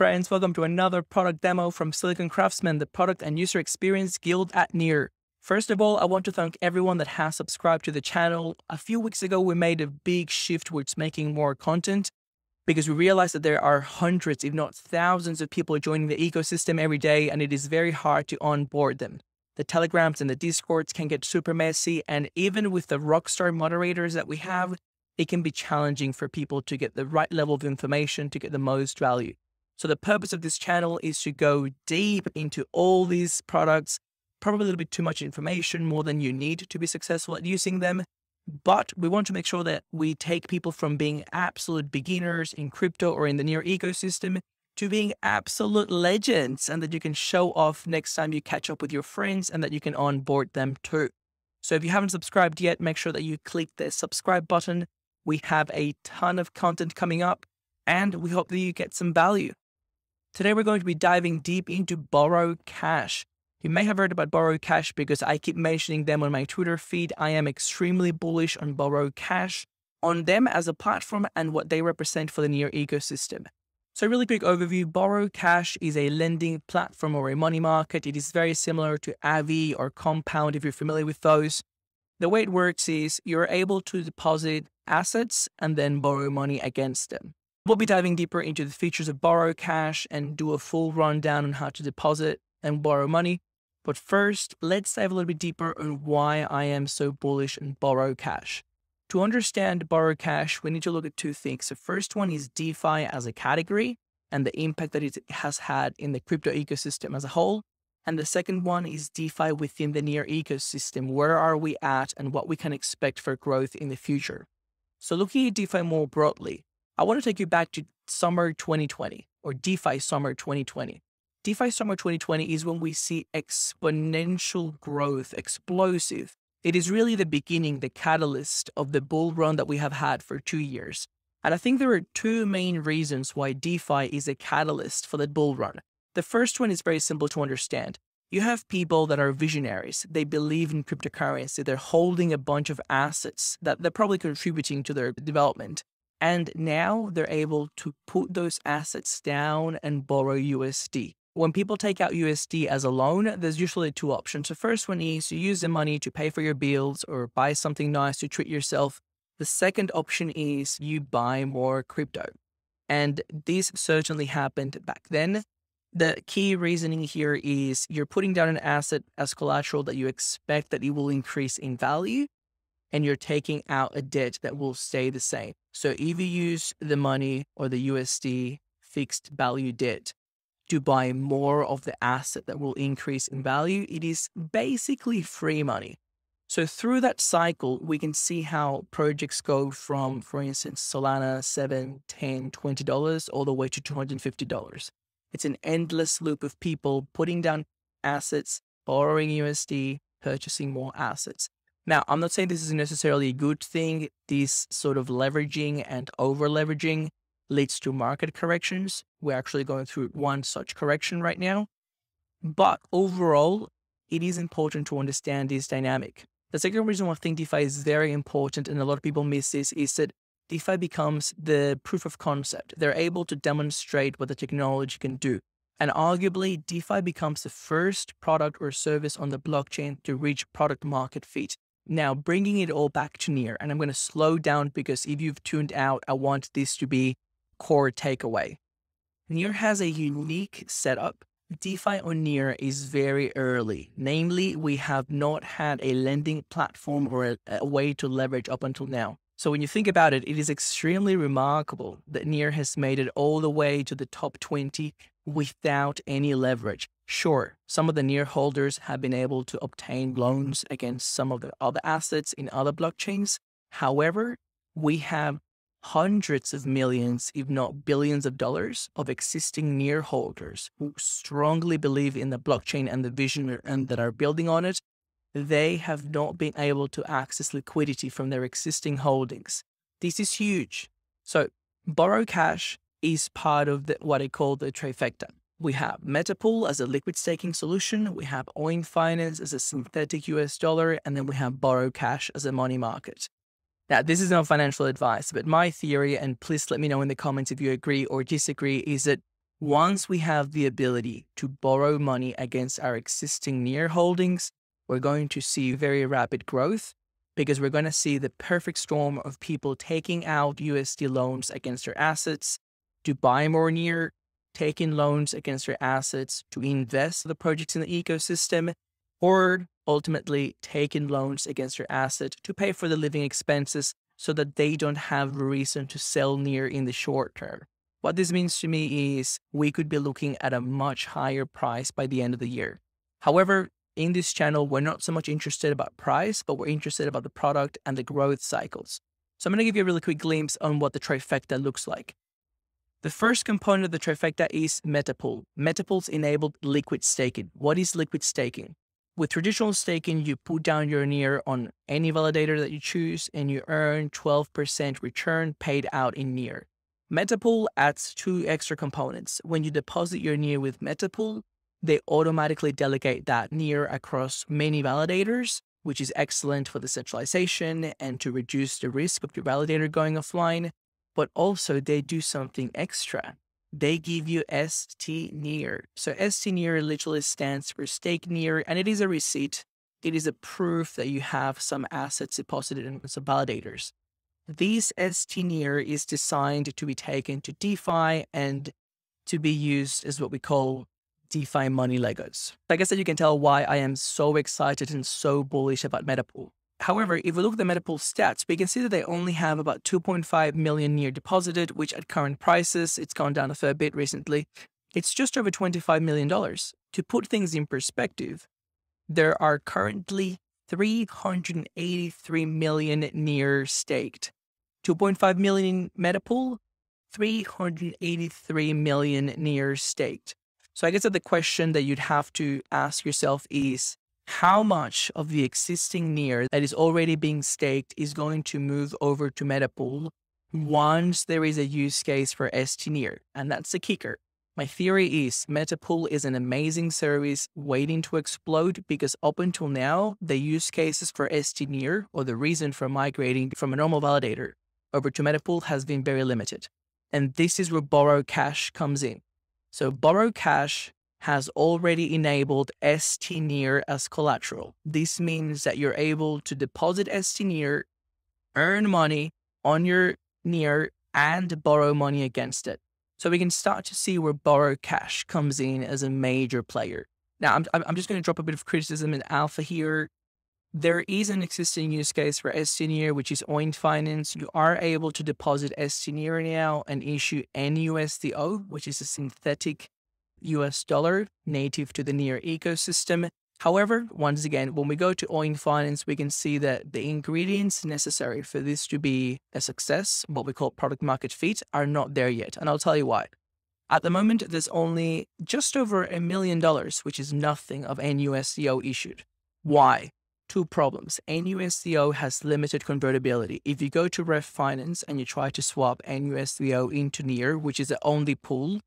friends? Welcome to another product demo from Silicon Craftsman, the product and user experience guild at Near. First of all, I want to thank everyone that has subscribed to the channel. A few weeks ago, we made a big shift towards making more content because we realized that there are hundreds, if not thousands, of people joining the ecosystem every day, and it is very hard to onboard them. The telegrams and the discords can get super messy, and even with the rockstar moderators that we have, it can be challenging for people to get the right level of information to get the most value. So the purpose of this channel is to go deep into all these products probably a little bit too much information, more than you need to be successful at using them. But we want to make sure that we take people from being absolute beginners in crypto or in the near ecosystem to being absolute legends and that you can show off next time you catch up with your friends and that you can onboard them too. So if you haven't subscribed yet, make sure that you click the subscribe button. We have a ton of content coming up and we hope that you get some value. Today we're going to be diving deep into Burrow Cash. You may have heard about Burrow Cash because I keep mentioning them on my Twitter feed. I am extremely bullish on Burrow Cash, on them as a platform and what they represent for the near ecosystem. So, really quick overview Burrow Cash is a lending platform or a money market. It is very similar to Aave or Compound if you're familiar with those. The way it works is you're able to deposit assets and then borrow money against them. We'll be diving deeper into the features of Burrow Cash and do a full rundown on how to deposit and borrow money. But first, let's dive a little bit deeper on why I am so bullish on Burrow Cash. To understand Burrow Cash, we need to look at two things. The first one is DeFi as a category and the impact that it has had in the crypto ecosystem as a whole. And the second one is DeFi within the near ecosystem. Where are we at and what we can expect for growth in the future? So, looking at DeFi more broadly, I want to take you back to summer 2020 or DeFi summer 2020. DeFi Summer 2020 is when we see exponential growth, explosive. It is really the beginning, the catalyst of the bull run that we have had for two years. And I think there are two main reasons why DeFi is a catalyst for that bull run. The first one is very simple to understand. You have people that are visionaries. They believe in cryptocurrency. They're holding a bunch of assets that they're probably contributing to their development. And now they're able to put those assets down and borrow USD. When people take out USD as a loan, there's usually two options. The first one is you use the money to pay for your bills or buy something nice to treat yourself. The second option is you buy more crypto. And this certainly happened back then. The key reasoning here is you're putting down an asset as collateral that you expect that it will increase in value, and you're taking out a debt that will stay the same. So if you use the money or the USD fixed value debt to buy more of the asset that will increase in value, it is basically free money. So through that cycle, we can see how projects go from, for instance, Solana, 7, 10, $20, all the way to $250. It's an endless loop of people putting down assets, borrowing USD, purchasing more assets. Now, I'm not saying this is necessarily a good thing. This sort of leveraging and over leveraging leads to market corrections. We're actually going through one such correction right now. But overall, it is important to understand this dynamic. The second reason why I think DeFi is very important and a lot of people miss this is that DeFi becomes the proof of concept. They're able to demonstrate what the technology can do. And arguably, DeFi becomes the first product or service on the blockchain to reach product market fit. Now, bringing it all back to near, and I'm going to slow down because if you've tuned out, I want this to be core takeaway. Near has a unique setup. DeFi on Near is very early. Namely, we have not had a lending platform or a, a, way to leverage up until now. So when you think about it, it is extremely remarkable that Near has made it all the way to the top 20 without any leverage. Sure, some of the Near holders have been able to obtain loans against some of the other assets in other blockchains. However, we have hundreds of millions, if not billions of dollars of existing near holders who strongly believe in the blockchain and the vision and that are building on it, they have not been able to access liquidity from their existing holdings. This is huge. So Burrow Cash is part of the, what I call the trifecta. We have Metapool as a liquid staking solution, we have Oin Finance as a synthetic US dollar, and then we have Burrow Cash as a money market. Now, this is not financial advice, but my theory, and please let me know in the comments if you agree or disagree, is that Once we have the ability to borrow money against our existing near holdings, we're going to see very rapid growth because we're going to see the perfect storm of people taking out USD loans against their assets to buy more near, taking loans against their assets to invest the projects in the ecosystem, or ultimately taking loans against their asset to pay for the living expenses so that they don't have a reason to sell near in the short term. What this means to me is we could be looking at a much higher price by the end of the year. However, in this channel, we're not so much interested about price, but we're interested about the product and the growth cycles. So I'm going to give you a really quick glimpse on what the trifecta looks like. The first component of the trifecta is Metapool. Metapool's enabled liquid staking. What is liquid staking? With traditional staking, you put down your NEAR on any validator that you choose and you earn 12% return paid out in NEAR. Metapool adds two extra components. When you deposit your NEAR with Metapool, they automatically delegate that NEAR across many validators, which is excellent for the centralization and to reduce the risk of your validator going offline. But also they do something extra. They give you ST NEAR. So ST NEAR literally stands for stake NEAR, and it is a receipt. It is a proof that you have some assets deposited in some validators. This ST NEAR is designed to be taken to DeFi and to be used as what we call DeFi money Legos. I guess that you can tell why I am so excited and so bullish about Metapool. However, if we look at the Metapool stats, we can see that they only have about 2.5 million near deposited, which at current prices, it's gone down a fair bit recently. It's just over $25 million. To put things in perspective, there are currently 383 million near staked. 2.5 million Metapool, 383 million near staked. So I guess that the question that you'd have to ask yourself is how much of the existing near that is already being staked is going to move over to Metapool once there is a use case for ST near? And that's the kicker. My theory is Metapool is an amazing service waiting to explode because up until now, the use cases for ST near or the reason for migrating from a normal validator over to Metapool has been very limited. And this is where Burrow Cash comes in. So Burrow Cash has already enabled ST-NEAR as collateral. This means that you're able to deposit ST-NEAR, earn money on your NEAR, and borrow money against it. So we can start to see where Burrow Cash comes in as a major player. Now, I'm, I'm just going to drop a bit of criticism in alpha here. There is an existing use case for ST-NEAR, which is OIN Finance. You are able to deposit ST-NEAR now and issue NUSDO, which is a synthetic US dollar native to the near ecosystem. However, once again, when we go to OIN Finance, we can see that the ingredients necessary for this to be a success, what we call product market fit, are not there yet. And I'll tell you why. At the moment, there's only just over a million dollars, which is nothing of NUSDO issued. Why? Two problems. NUSDO has limited convertibility. If you go to Ref Finance and you try to swap NUSDO into NEAR, which is the only pool,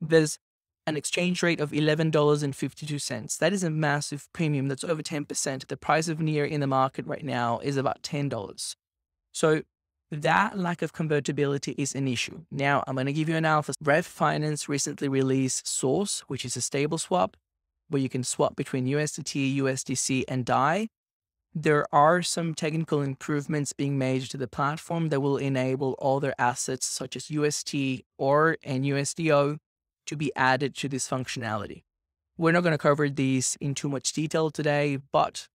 there's an exchange rate of $11.52. That is a massive premium. That's over 10%. The price of NEAR in the market right now is about $10. So that lack of convertibility is an issue. Now, I'm going to give you an alpha. Ref Finance recently released Sauce, which is a stable swap where you can swap between USDT, USDC, and DAI. There are some technical improvements being made to the platform that will enable other assets such as UST or NUSDO to be added to this functionality. We're not going to cover these in too much detail today, but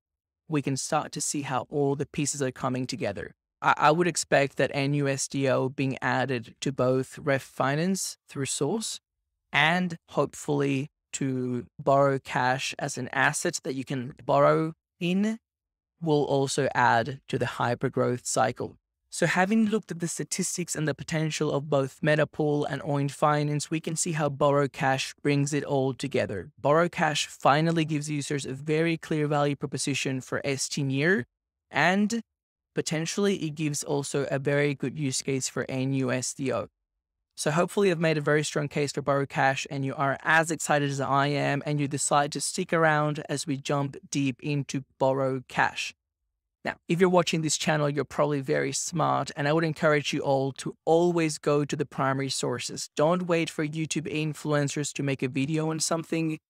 we can start to see how all the pieces are coming together. I, I would expect that NUSDO being added to both Ref Finance through Sauce and hopefully to Burrow Cash as an asset that you can borrow in will also add to the hypergrowth cycle. So having looked at the statistics and the potential of both Metapool and OIN Finance, we can see how Burrow Cash brings it all together. Burrow Cash finally gives users a very clear value proposition for ST-NEAR, and potentially it gives also a very good use case for NUSDO. So hopefully I've made a very strong case for Burrow Cash and you are as excited as I am and you decide to stick around as we jump deep into Burrow Cash. Now, if you're watching this channel, you're probably very smart, and I would encourage you all to always go to the primary sources. Don't wait for YouTube influencers to make a video on something.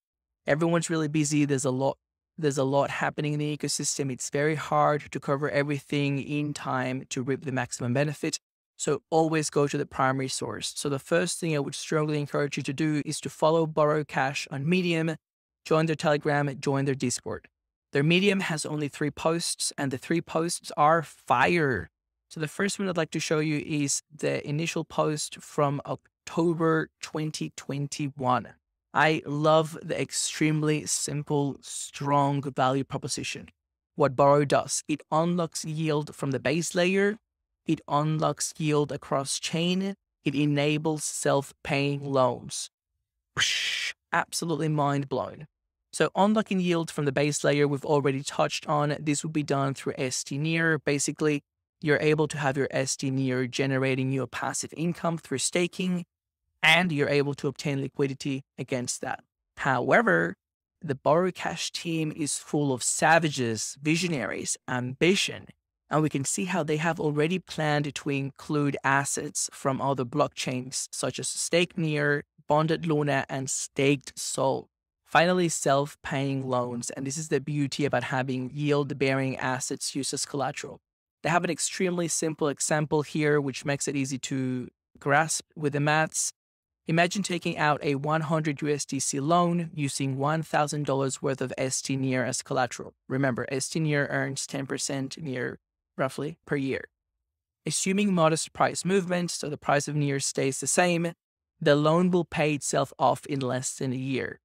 Everyone's really busy. There's a lot there's a lot happening in the ecosystem. It's very hard to cover everything in time to reap the maximum benefit. So always go to the primary source. So the first thing I would strongly encourage you to do is to follow Burrow Cash on Medium, join their Telegram, join their Discord. Their Medium has only three posts, and the three posts are fire. So the first one I'd like to show you is the initial post from October 2021. I love the extremely simple, strong value proposition. What Borrow does, it unlocks yield from the base layer, it unlocks yield across chain, it enables self-paying loans. Absolutely mind blown. So unlocking yield from the base layer we've already touched on, this would be done through ST Basically, you're able to have your ST generating you a passive income through staking, and you're able to obtain liquidity against that. However, the Burrow Cash team is full of savages, visionaries, ambition, and we can see how they have already planned to include assets from other blockchains such as Stake Near, Bonded Luna, and Staked Sol. Finally, self-paying loans, and this is the beauty about having yield-bearing assets used as collateral. They have an extremely simple example here, which makes it easy to grasp with the maths. Imagine taking out a 100 USDC loan using $1,000 worth of ST Near as collateral. Remember, ST Near earns 10% Near roughly per year. Assuming modest price movement, so the price of Near stays the same, the loan will pay itself off in less than a year.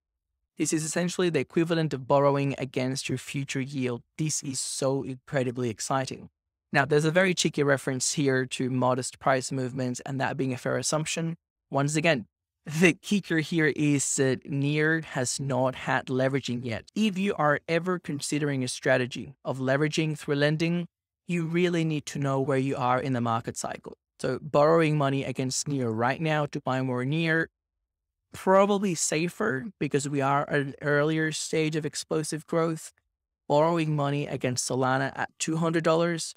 This is essentially the equivalent of borrowing against your future yield. This is so incredibly exciting. Now, there's a very cheeky reference here to modest price movements and that being a fair assumption. Once again, the kicker here is that Near has not had leveraging yet. If you are ever considering a strategy of leveraging through lending, you really need to know where you are in the market cycle. So borrowing money against Near right now to buy more Near probably safer because we are at an earlier stage of explosive growth. Borrowing money against Solana at $200,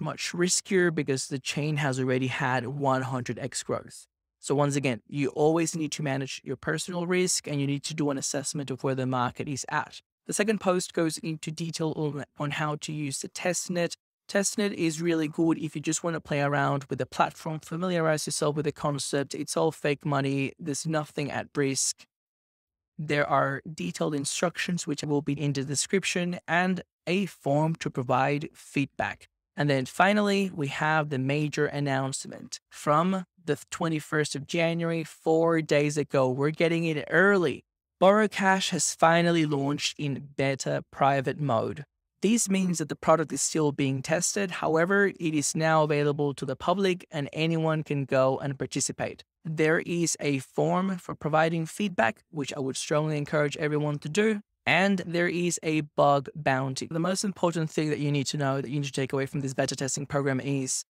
much riskier because the chain has already had 100x growth. So once again, you always need to manage your personal risk and you need to do an assessment of where the market is at. The second post goes into detail on, on how to use the testnet Testnet is really good if you just want to play around with the platform, familiarize yourself with the concept. It's all fake money. There's nothing at risk. There are detailed instructions, which will be in the description, and a form to provide feedback. And then finally, we have the major announcement from the 21st of January, four days ago. We're getting it early. Burrow Cash has finally launched in beta private mode. This means that the product is still being tested. However, it is now available to the public and anyone can go and participate. There is a form for providing feedback, which I would strongly encourage everyone to do. And there is a bug bounty. The most important thing that you need to know that you need to take away from this beta testing program is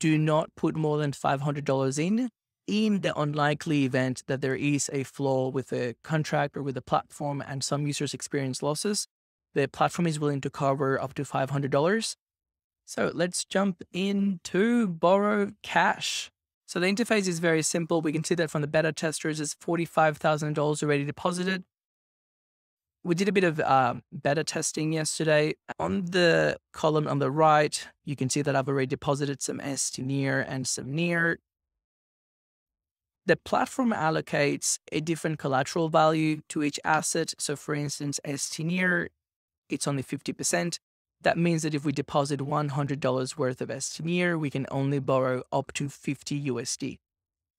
do not put more than $500 in in the unlikely event that there is a flaw with the contract or with the platform and some users experience losses the platform is willing to cover up to $500. So let's jump into Burrow Cash. So the interface is very simple. We can see that from the beta testers, it's $45,000 already deposited. We did a bit of uh, beta testing yesterday. On the column on the right, you can see that I've already deposited some ST Near and some Near. The platform allocates a different collateral value to each asset. So for instance, ST Near it's only 50%. That means that if we deposit $100 worth of ST we can only borrow up to 50 USD.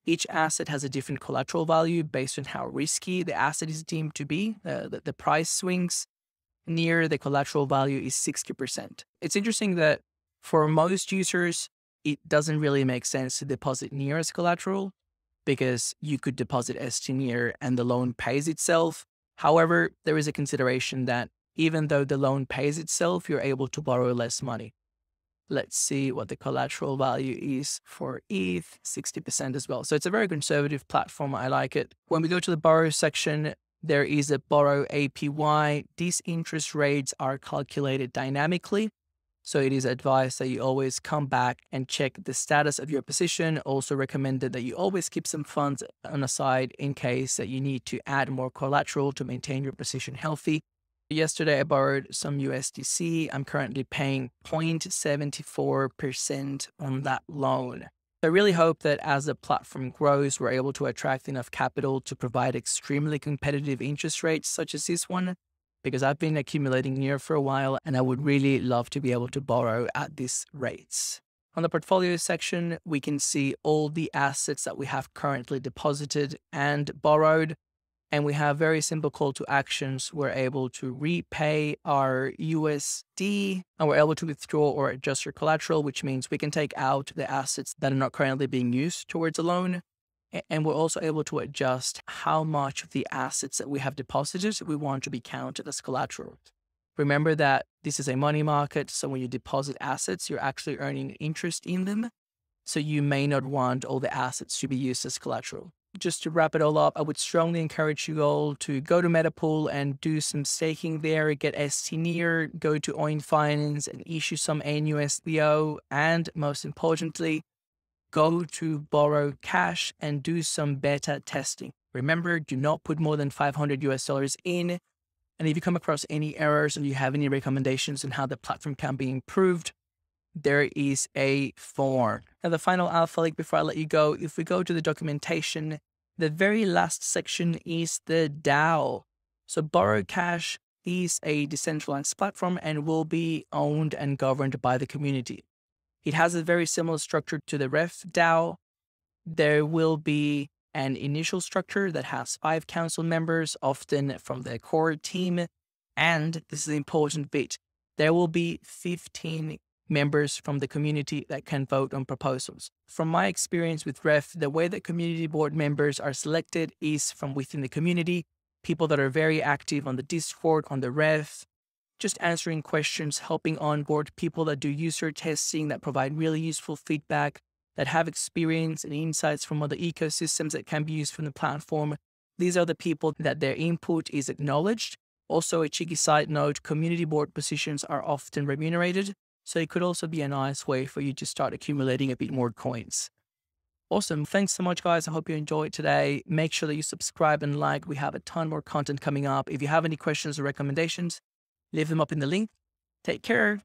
Each asset has a different collateral value based on how risky the asset is deemed to be. Uh, the, the price swings near the collateral value is 60%. It's interesting that for most users, it doesn't really make sense to deposit near as collateral because you could deposit ST Near and the loan pays itself. However, there is a consideration that even though the loan pays itself, you're able to borrow less money. Let's see what the collateral value is for ETH, 60% as well. So it's a very conservative platform. I like it. When we go to the borrow section, there is a borrow APY. These interest rates are calculated dynamically. So it is advised that you always come back and check the status of your position. Also recommended that you always keep some funds on the side in case that you need to add more collateral to maintain your position healthy. Yesterday, I borrowed some USDC. I'm currently paying 0.74% on that loan. I really hope that as the platform grows, we're able to attract enough capital to provide extremely competitive interest rates, such as this one, because I've been accumulating NEAR for a while and I would really love to be able to borrow at these rates. On the portfolio section, we can see all the assets that we have currently deposited and borrowed. And we have very simple call to actions. We're able to repay our USD and we're able to withdraw or adjust your collateral, which means we can take out the assets that are not currently being used towards a loan and we're also able to adjust how much of the assets that we have deposited we want to be counted as collateral. Remember that this is a money market, so when you deposit assets, you're actually earning interest in them. So you may not want all the assets to be used as collateral. Just to wrap it all up, I would strongly encourage you all to go to Metapool and do some staking there, get ST Near, go to Oin Finance and issue some ANUSDO, and most importantly, go to Burrow Cash and do some beta testing. Remember, do not put more than 500 US dollars in. And if you come across any errors and you have any recommendations on how the platform can be improved, there is a form. Now, the final alpha leak before I let you go, if we go to the documentation, the very last section is the DAO. So Burrow Cash is a decentralized platform and will be owned and governed by the community. It has a very similar structure to the Ref DAO. There will be an initial structure that has five council members, often from the core team. And this is the important bit there will be 15 members from the community that can vote on proposals. From my experience with REF, the way that community board members are selected is from within the community, people that are very active on the Discord, on the REF, just answering questions, helping onboard people that do user testing, that provide really useful feedback, that have experience and insights from other ecosystems that can be used from the platform. These are the people that their input is acknowledged. Also, a cheeky side note community board positions are often remunerated, so it could also be a nice way for you to start accumulating a bit more coins. Awesome. Thanks so much, guys. I hope you enjoyed today. Make sure that you subscribe and like. We have a ton more content coming up. If you have any questions or recommendations, leave them up in the link. Take care.